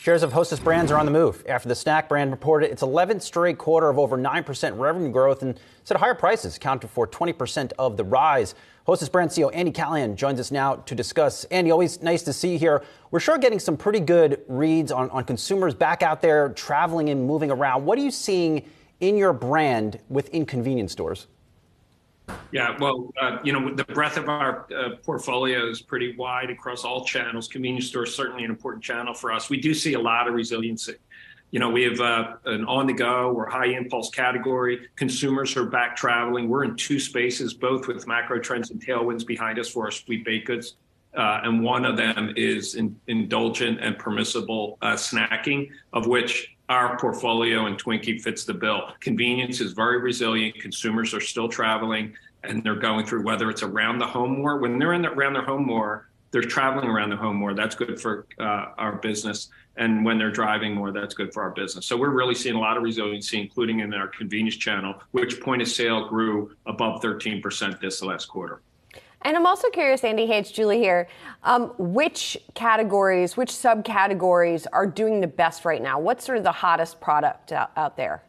Shares of Hostess brands are on the move after the snack brand reported its 11th straight quarter of over 9% revenue growth and said higher prices accounted for 20% of the rise. Hostess brand CEO Andy Callahan joins us now to discuss. Andy, always nice to see you here. We're sure getting some pretty good reads on, on consumers back out there traveling and moving around. What are you seeing in your brand within convenience stores? Yeah, well, uh, you know, the breadth of our uh, portfolio is pretty wide across all channels. Convenience store is certainly an important channel for us. We do see a lot of resiliency. You know, we have uh, an on the go or high impulse category. Consumers are back traveling. We're in two spaces, both with macro trends and tailwinds behind us for our sweet baked goods. Uh, and one of them is in, indulgent and permissible uh, snacking, of which our portfolio and Twinkie fits the bill. Convenience is very resilient. Consumers are still traveling and they're going through whether it's around the home more. When they're in the, around their home more, they're traveling around the home more. That's good for uh, our business. And when they're driving more, that's good for our business. So we're really seeing a lot of resiliency, including in our convenience channel, which point of sale grew above 13% this last quarter. And I'm also curious, Andy Hates, Julie here, um, which categories, which subcategories are doing the best right now? What's sort of the hottest product out, out there?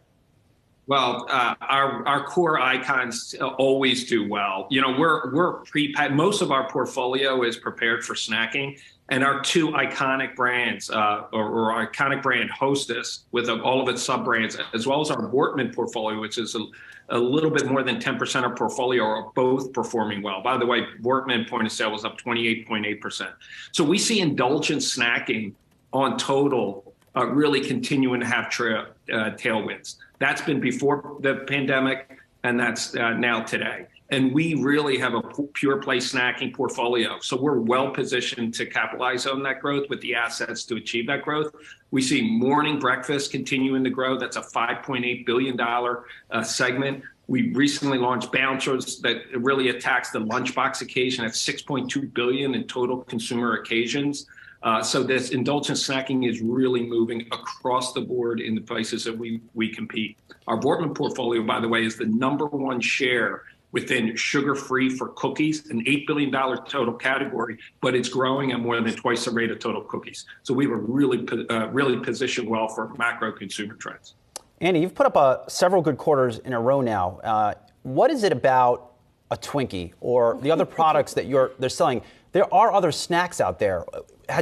Well, uh, our our core icons always do well. You know, we're we're pre most of our portfolio is prepared for snacking, and our two iconic brands, uh, or, or, iconic brand Hostess with all of its sub brands, as well as our Voortman portfolio, which is a, a little bit more than 10% of portfolio, are both performing well. By the way, Voortman point of sale was up 28.8%. So we see indulgent snacking on total uh, really continuing to have tra- uh, tailwinds. That's been before the pandemic, and that's uh, now today and we really have a pure play snacking portfolio. So we're well positioned to capitalize on that growth with the assets to achieve that growth. We see morning breakfast continuing to grow. That's a $5.8 billion uh, segment. We recently launched Bouncers that really attacks the lunchbox occasion at 6.2 billion in total consumer occasions. Uh, so this indulgent snacking is really moving across the board in the places that we we compete. Our Voortman portfolio, by the way, is the number one share within sugar free for cookies, an $8 billion total category, but it's growing at more than twice the rate of total cookies. So we were really, uh, really positioned well for macro consumer trends. Andy, you've put up uh, several good quarters in a row now. Uh, what is it about a Twinkie or the other products that you're they're selling? There are other snacks out there.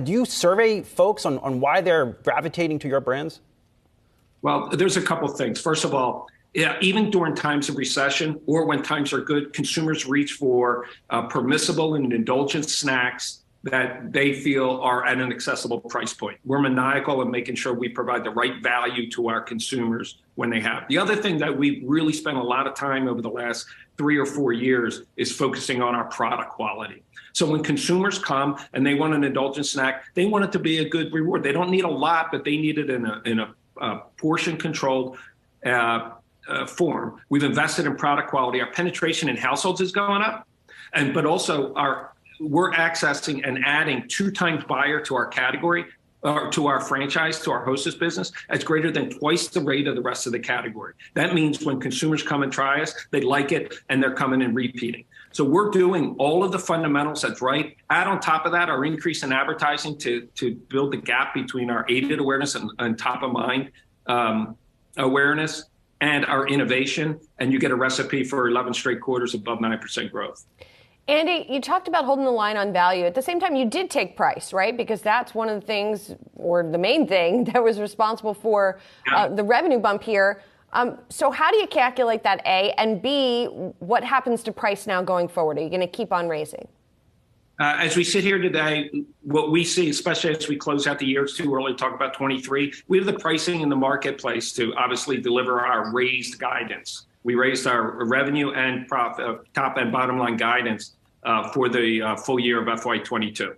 Do you survey folks on, on why they're gravitating to your brands? Well, there's a couple things. First of all, yeah, even during times of recession or when times are good, consumers reach for uh, permissible and indulgent snacks that they feel are at an accessible price point. We're maniacal in making sure we provide the right value to our consumers when they have. The other thing that we've really spent a lot of time over the last three or four years is focusing on our product quality. So when consumers come and they want an indulgent snack, they want it to be a good reward. They don't need a lot, but they need it in a in a portion controlled uh, uh, form. We've invested in product quality. Our penetration in households is going up, and but also our we're accessing and adding two times buyer to our category or to our franchise, to our hostess business, as greater than twice the rate of the rest of the category. That means when consumers come and try us, they like it and they're coming and repeating. So we're doing all of the fundamentals that's right. Add on top of that our increase in advertising to, to build the gap between our aided awareness and, and top of mind um, awareness and our innovation, and you get a recipe for 11 straight quarters above 9% growth. Andy, you talked about holding the line on value. At the same time, you did take price, right? Because that's one of the things, or the main thing, that was responsible for uh, the revenue bump here. Um, so, how do you calculate that, A? And B, what happens to price now going forward? Are you going to keep on raising? Uh, as we sit here today, what we see, especially as we close out the year, it's too early to talk about 23. We have the pricing in the marketplace to obviously deliver our raised guidance. We raised our revenue and profit, top and bottom line guidance uh, for the uh, full year of FY22.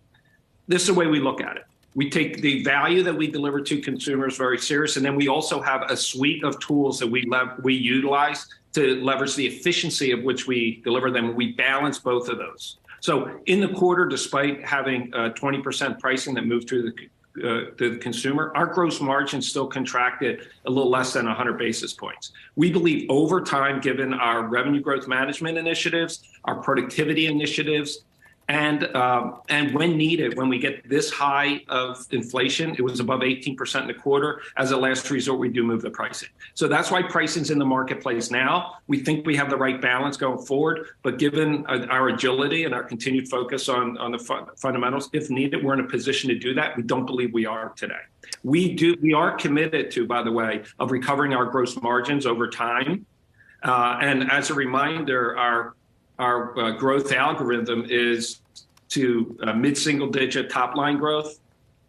This is the way we look at it. We take the value that we deliver to consumers very serious, and then we also have a suite of tools that we we utilize to leverage the efficiency of which we deliver them. We balance both of those. So in the quarter, despite having 20% pricing that moved through the uh, the consumer, our gross margin still contracted a little less than 100 basis points. We believe over time, given our revenue growth management initiatives, our productivity initiatives, And um, and when needed, when we get this high of inflation, it was above 18% in the quarter. As a last resort, we do move the pricing. So that's why pricing's in the marketplace now. We think we have the right balance going forward, but given uh, our agility and our continued focus on on the fu- fundamentals, if needed, we're in a position to do that. We don't believe we are today. We do. We are committed to, by the way, of recovering our gross margins over time. Uh, and as a reminder, our our uh, growth algorithm is to uh, mid-single digit top line growth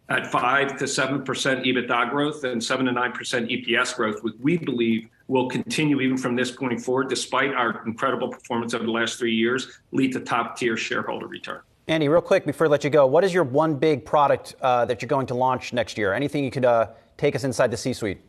at 5 to 7% EBITDA growth and 7 to 9% EPS growth, which we believe will continue even from this point forward, despite our incredible performance over the last three years, lead to top-tier shareholder return. Andy, real quick before I let you go, what is your one big product uh, that you're going to launch next year? Anything you could uh, take us inside the C-suite?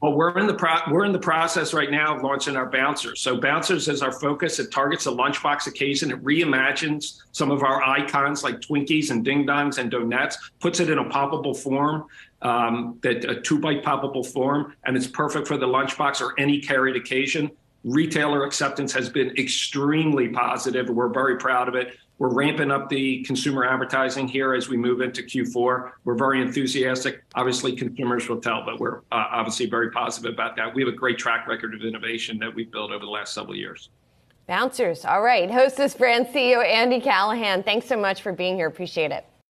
Well, we're in the pro- we're in the process right now of launching our bouncers. So bouncers is our focus. It targets the lunchbox occasion. It reimagines some of our icons like Twinkies and Ding Dongs and Donuts. puts it in a poppable form, um, that a two bite poppable form, and it's perfect for the lunchbox or any carried occasion. Retailer acceptance has been extremely positive. We're very proud of it. We're ramping up the consumer advertising here as we move into Q4. We're very enthusiastic. Obviously, consumers will tell, but we're uh, obviously very positive about that. We have a great track record of innovation that we've built over the last several years. Bouncers. All right. Hostess brand CEO Andy Callahan, thanks so much for being here. Appreciate it.